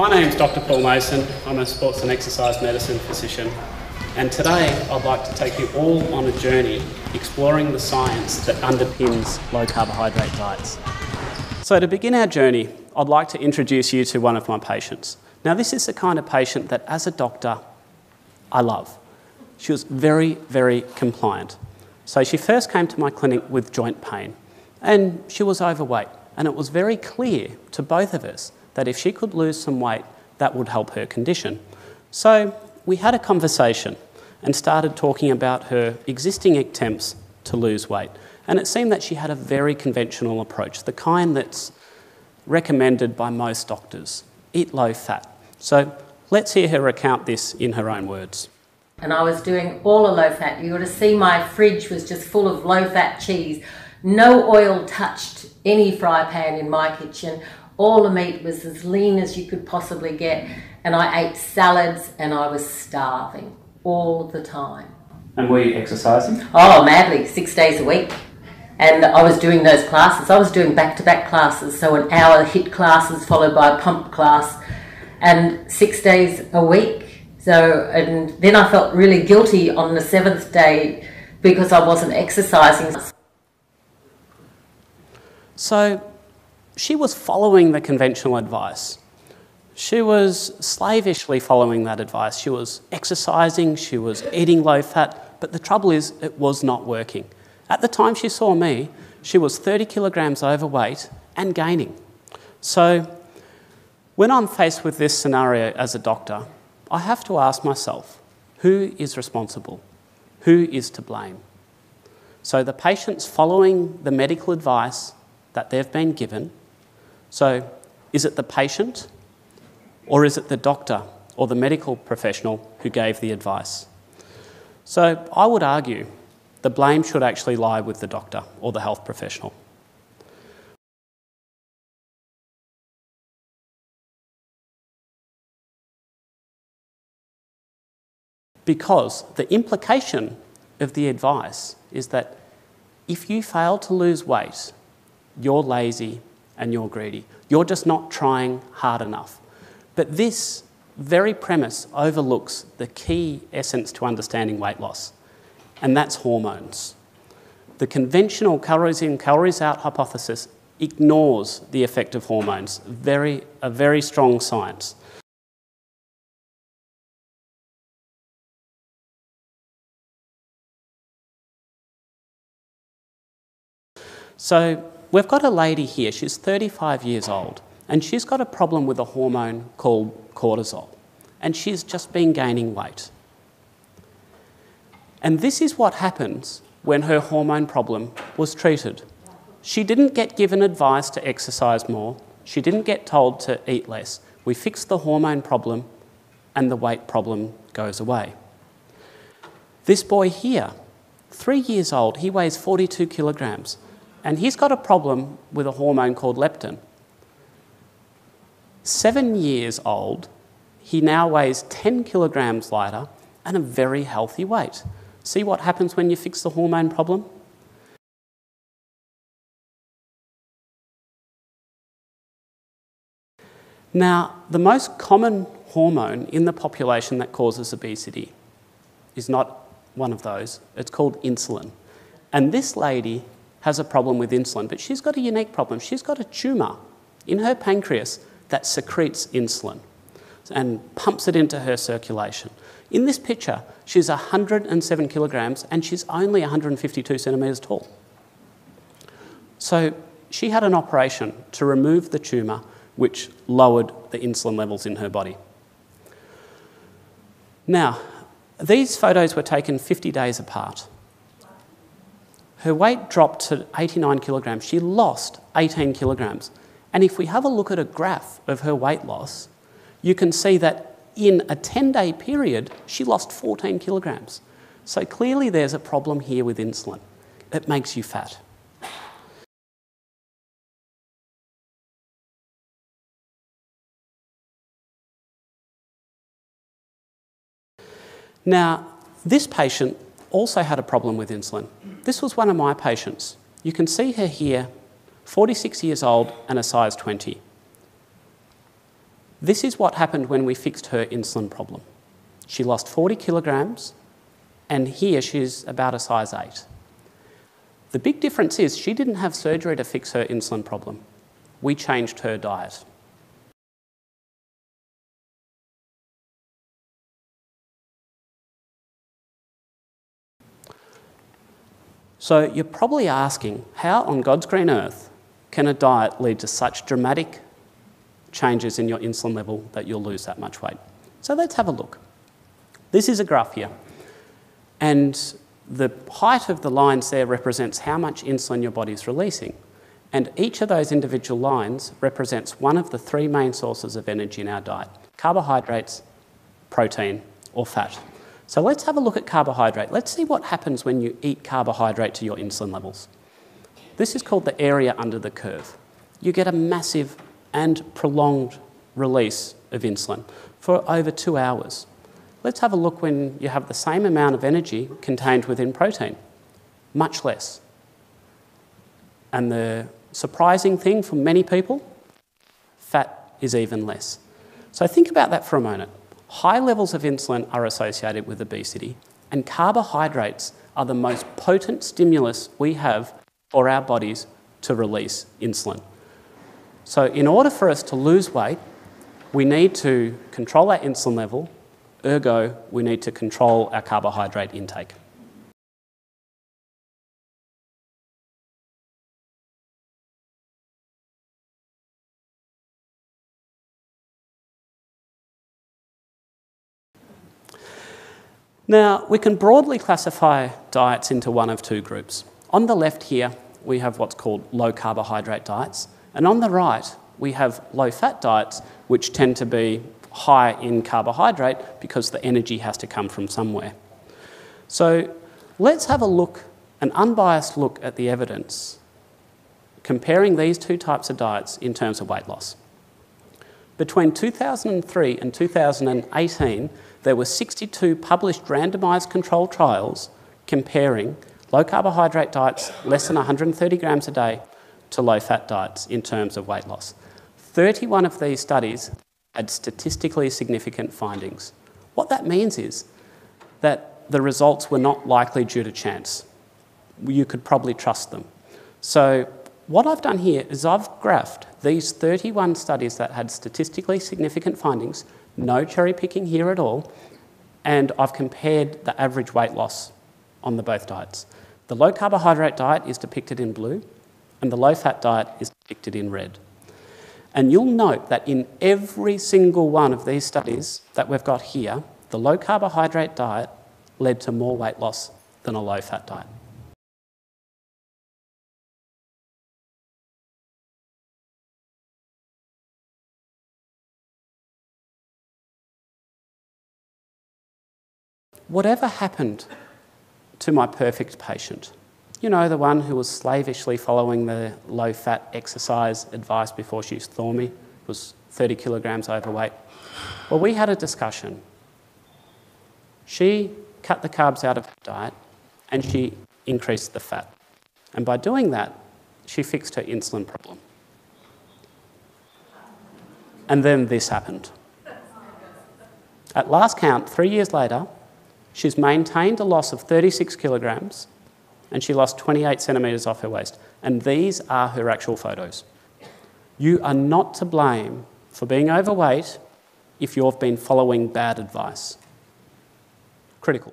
My name's Dr. Paul Mason. I'm a sports and exercise medicine physician. And today I'd like to take you all on a journey exploring the science that underpins low carbohydrate diets. So, to begin our journey, I'd like to introduce you to one of my patients. Now, this is the kind of patient that, as a doctor, I love. She was very, very compliant. So, she first came to my clinic with joint pain, and she was overweight. And it was very clear to both of us that if she could lose some weight, that would help her condition. So, we had a conversation and started talking about her existing attempts to lose weight. And it seemed that she had a very conventional approach, the kind that's recommended by most doctors eat low fat. So let's hear her recount this in her own words. And I was doing all a low fat. You ought to see my fridge was just full of low fat cheese. No oil touched any fry pan in my kitchen. All the meat was as lean as you could possibly get. And I ate salads and I was starving all the time. And were you exercising? Oh, madly, six days a week. And I was doing those classes. I was doing back to back classes, so an hour HIIT classes followed by a pump class, and six days a week. So, and then I felt really guilty on the seventh day because I wasn't exercising. So, she was following the conventional advice. She was slavishly following that advice. She was exercising, she was eating low fat, but the trouble is, it was not working. At the time she saw me, she was 30 kilograms overweight and gaining. So, when I'm faced with this scenario as a doctor, I have to ask myself who is responsible? Who is to blame? So, the patient's following the medical advice that they've been given. So, is it the patient or is it the doctor or the medical professional who gave the advice? So I would argue the blame should actually lie with the doctor or the health professional. Because the implication of the advice is that if you fail to lose weight, you're lazy and you're greedy. You're just not trying hard enough. But this very premise overlooks the key essence to understanding weight loss, and that's hormones. The conventional calories in, calories out hypothesis ignores the effect of hormones, very, a very strong science. So we've got a lady here, she's 35 years old. And she's got a problem with a hormone called cortisol. And she's just been gaining weight. And this is what happens when her hormone problem was treated. She didn't get given advice to exercise more. She didn't get told to eat less. We fixed the hormone problem and the weight problem goes away. This boy here, three years old, he weighs 42 kilograms, and he's got a problem with a hormone called leptin seven years old, he now weighs 10 kilograms lighter and a very healthy weight. See what happens when you fix the hormone problem? Now, the most common hormone in the population that causes obesity is not one of those. It's called insulin. And this lady has a problem with insulin, but she's got a unique problem. She's got a tumour in her pancreas that secretes insulin and pumps it into her circulation. In this picture, she's 107 kilograms and she's only 152 centimetres tall. So she had an operation to remove the tumour, which lowered the insulin levels in her body. Now, these photos were taken 50 days apart. Her weight dropped to 89 kilograms. She lost 18 kilograms. And if we have a look at a graph of her weight loss, you can see that in a 10 day period, she lost 14 kilograms. So clearly, there's a problem here with insulin. It makes you fat. Now, this patient also had a problem with insulin. This was one of my patients. You can see her here 46 years old and a size 20. This is what happened when we fixed her insulin problem. She lost 40 kilograms, and here she's about a size 8. The big difference is she didn't have surgery to fix her insulin problem. We changed her diet. So you're probably asking, how on God's green earth can a diet lead to such dramatic changes in your insulin level that you'll lose that much weight? So let's have a look. This is a graph here. And the height of the lines there represents how much insulin your body is releasing. And each of those individual lines represents one of the three main sources of energy in our diet carbohydrates, protein, or fat. So let's have a look at carbohydrate. Let's see what happens when you eat carbohydrate to your insulin levels. This is called the area under the curve. You get a massive and prolonged release of insulin for over two hours. Let's have a look when you have the same amount of energy contained within protein. Much less. And the surprising thing for many people, fat is even less. So think about that for a moment. High levels of insulin are associated with obesity, and carbohydrates are the most potent stimulus we have for our bodies to release insulin. So, in order for us to lose weight, we need to control our insulin level, ergo, we need to control our carbohydrate intake. Now, we can broadly classify diets into one of two groups. On the left here, we have what's called low carbohydrate diets, and on the right, we have low fat diets, which tend to be high in carbohydrate because the energy has to come from somewhere. So let's have a look, an unbiased look at the evidence comparing these two types of diets in terms of weight loss. Between 2003 and 2018, there were 62 published randomised controlled trials comparing low carbohydrate diets less than 130 grams a day to low fat diets in terms of weight loss. 31 of these studies had statistically significant findings. What that means is that the results were not likely due to chance. You could probably trust them. So, what I've done here is I've graphed these 31 studies that had statistically significant findings no cherry picking here at all, and I've compared the average weight loss on the both diets. The low carbohydrate diet is depicted in blue, and the low fat diet is depicted in red. And you'll note that in every single one of these studies that we've got here, the low carbohydrate diet led to more weight loss than a low fat diet. Whatever happened to my perfect patient? You know, the one who was slavishly following the low fat exercise advice before she saw me, was 30 kilograms overweight. Well, we had a discussion. She cut the carbs out of her diet and she increased the fat. And by doing that, she fixed her insulin problem. And then this happened. At last count, three years later, She's maintained a loss of 36 kilograms and she lost 28 centimetres off her waist. And these are her actual photos. You are not to blame for being overweight if you've been following bad advice. Critical.